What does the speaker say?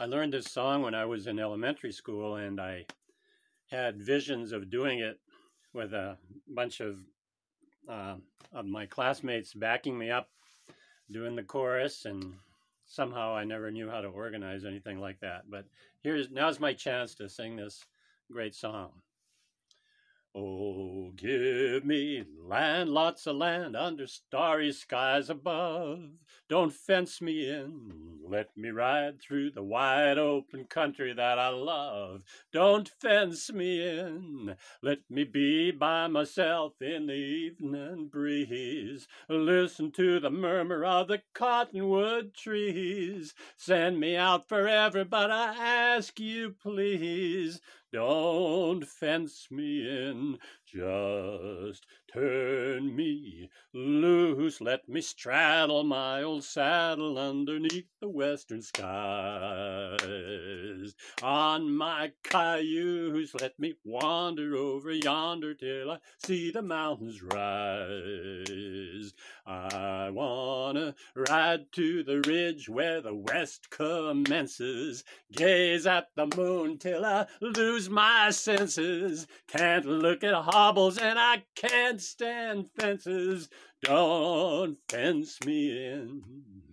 I learned this song when I was in elementary school, and I had visions of doing it with a bunch of uh, of my classmates backing me up, doing the chorus, and somehow I never knew how to organize anything like that. But here's now's my chance to sing this great song. Oh, give me land, lots of land under starry skies above. Don't fence me in, let me ride through the wide open country that I love. Don't fence me in, let me be by myself in the evening breeze. Listen to the murmur of the cottonwood trees. Send me out forever, but I ask you please. Don't fence me in, just turn me loose. Let me straddle my old saddle underneath the western skies. On my cayuse, let me wander over yonder till I see the mountains rise. I wanna ride to the ridge where the west commences, gaze at the moon till I lose my senses. Can't look at hobbles and I can't stand fences. Don't fence me in.